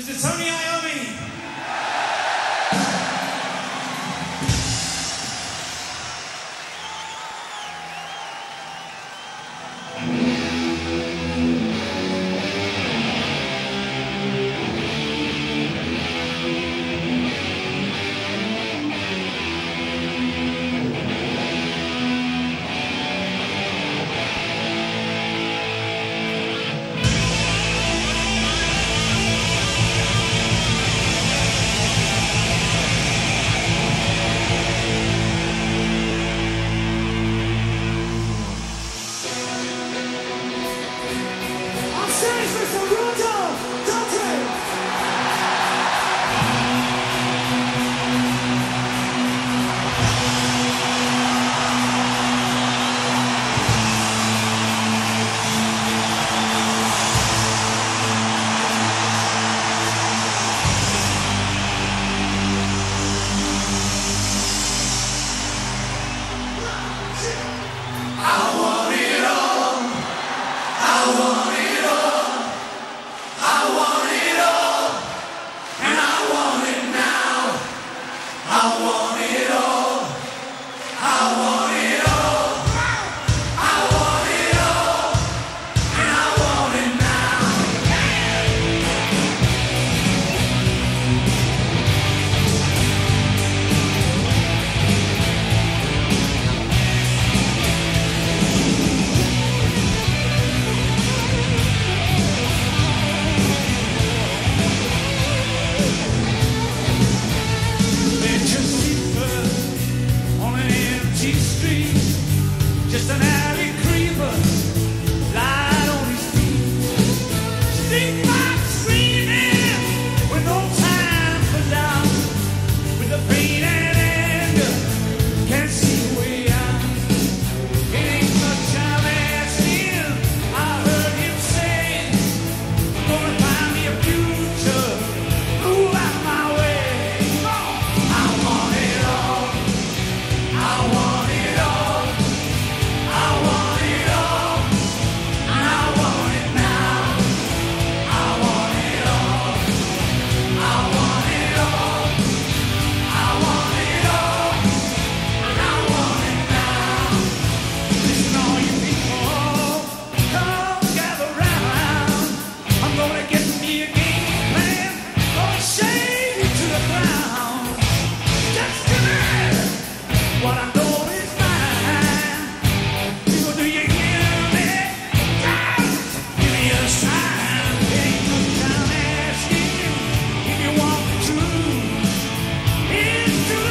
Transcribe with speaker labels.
Speaker 1: Mr. Tony Iommi.
Speaker 2: into